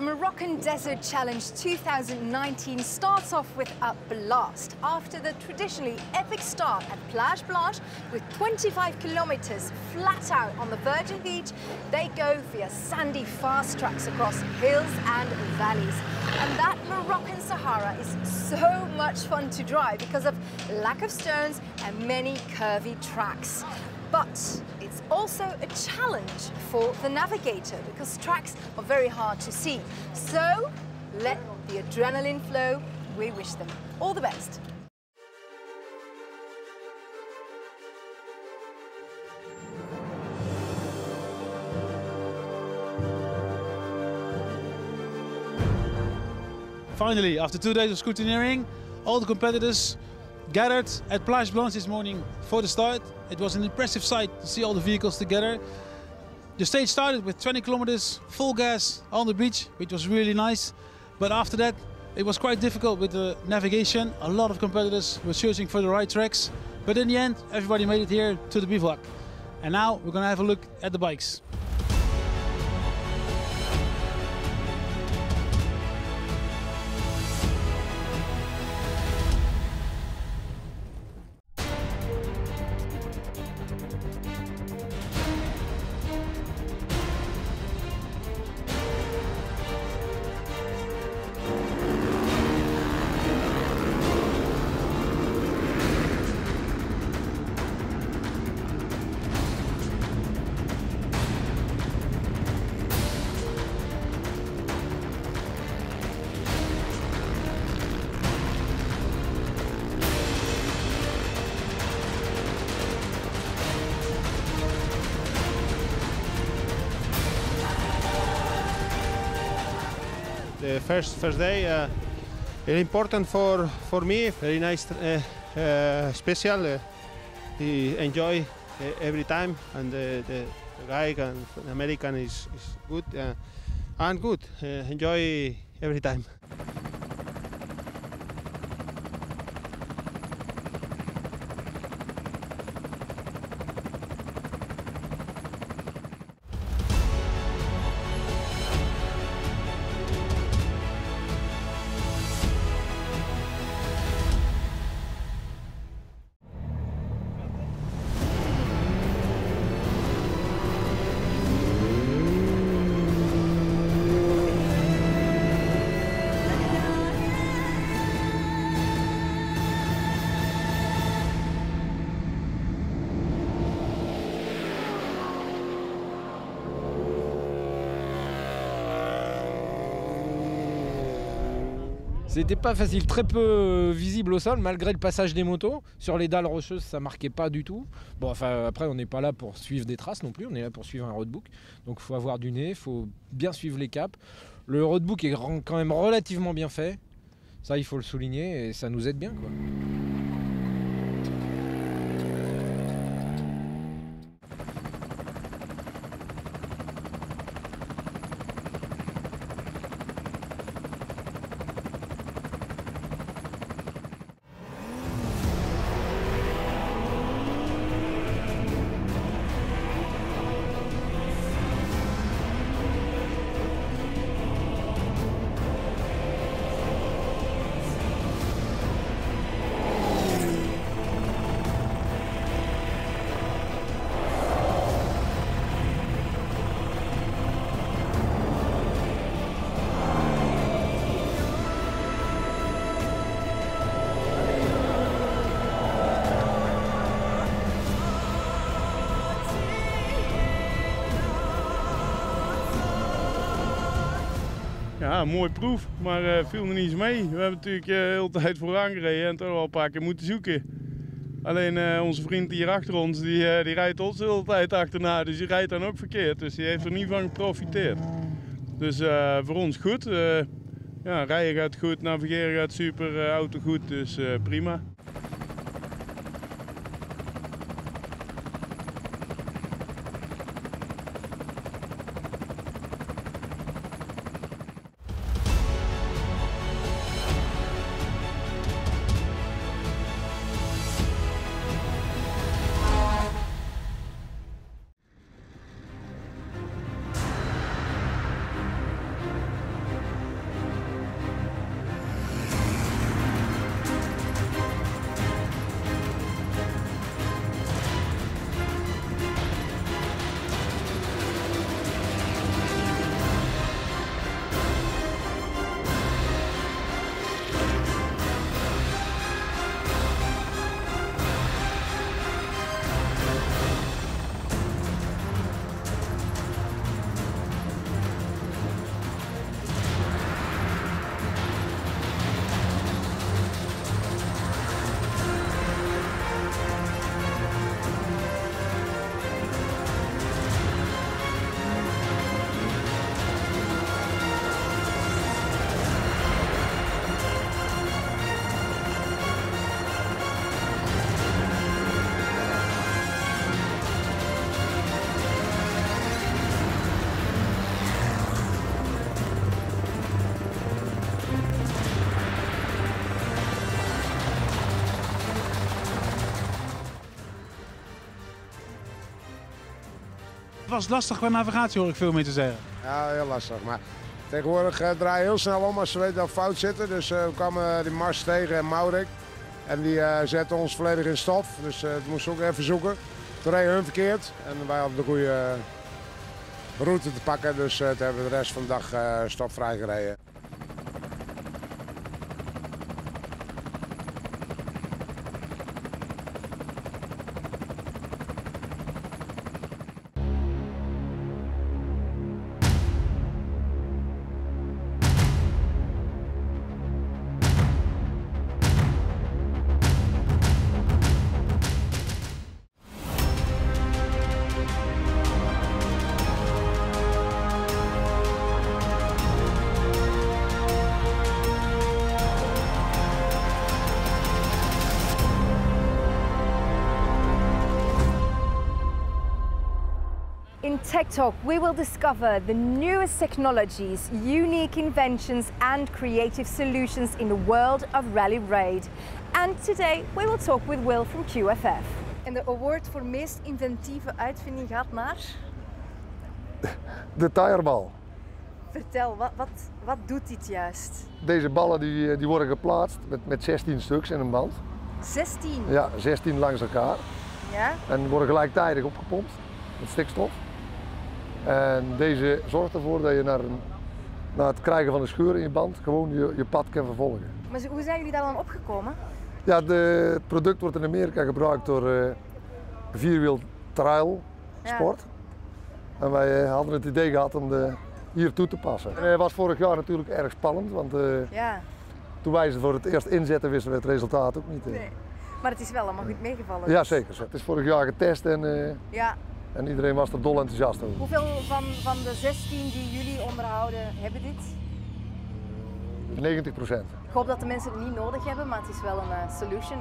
The Moroccan Desert Challenge 2019 starts off with a blast. After the traditionally epic start at Plage Blanche with 25 kilometers flat out on the Virgin Beach, they go via sandy fast tracks across hills and valleys. And that Moroccan Sahara is so much fun to drive because of lack of stones and many curvy tracks. But also a challenge for the navigator because tracks are very hard to see. So let the adrenaline flow. We wish them all the best. Finally, after two days of scrutineering, all the competitors gathered at Plage Blanche this morning for the start. It was an impressive sight to see all the vehicles together. The stage started with 20 kilometers full gas on the beach, which was really nice. But after that, it was quite difficult with the navigation. A lot of competitors were searching for the right tracks. But in the end, everybody made it here to the bivouac. And now we're gonna have a look at the bikes. First first day uh, important for for me very nice uh, uh, special uh, enjoy uh, every time. And the, the, guy and american is, is good uh, and good uh, enjoy every time C'était pas facile, très peu euh, visible au sol malgré le passage des motos. Sur les dalles rocheuses, ça marquait pas du tout. Bon, enfin, après, on n'est pas là pour suivre des traces non plus, on est là pour suivre un roadbook. Donc, il faut avoir du nez, il faut bien suivre les caps. Le roadbook est quand même relativement bien fait. Ça, il faut le souligner et ça nous aide bien. Quoi. Ja, een mooie proef, maar eh viel me niet eens mee. We hebben natuurlijk de hele tijd vooraan gereden en toch wel een paar keer moeten zoeken. Alleen eh, onze vriend hier achter ons, die, die rijdt ons de hele tijd achterna, dus die rijdt dan ook verkeerd. Dus die heeft er niet van geprofiteerd. Dus voor ons goed. Ja, rijden gaat goed, navigeren gaat super, auto goed, dus prima. Was lastig qua navigatie, hoor ik veel meer te zeggen. Ja, heel lastig. Maar tegenwoordig uh, draai je heel snel om als ze weten dat fout zitten. Dus uh, we kwamen die Mars tegen en Maurik. En die uh, zetten ons volledig in stof. Dus dat moesten we ook even zoeken. Toen reden hun verkeerd. En wij hadden de goede route te pakken. Dus toen hebben we de rest van de dag stopvrij gereden. Tech Talk, we will discover the newest technologies, unique inventions and creative solutions in the world of Rally Raid. And today we will talk with Will from QFF. En de award voor meest inventieve uitvinding gaat naar? De tirebal. Vertel, wat, wat, wat doet dit juist? Deze ballen die, die worden geplaatst met, met 16 stuks in een band. 16? Ja, 16 langs elkaar. Ja? En worden gelijktijdig opgepompt met stikstof. En deze zorgt ervoor dat je naar, een, naar het krijgen van een scheur in je band gewoon je, je pad kan vervolgen. Maar hoe zijn jullie daar dan opgekomen? Ja, de, het product wordt in Amerika gebruikt door uh, vierwiel trail sport. Ja. En wij uh, hadden het idee gehad om de, hier toe te passen. Het uh, was vorig jaar natuurlijk erg spannend, want ja. toen wij ze voor het eerst inzetten wisten we het resultaat ook niet. Nee. Maar het is wel allemaal goed meegevallen. Ja, dus. zeker. Het is vorig jaar getest en ja. En iedereen was er dol enthousiast over. Hoeveel van, van de 16 die jullie onderhouden hebben dit? 90 procent. Ik hoop dat de mensen het niet nodig hebben, maar het is wel een uh, solution.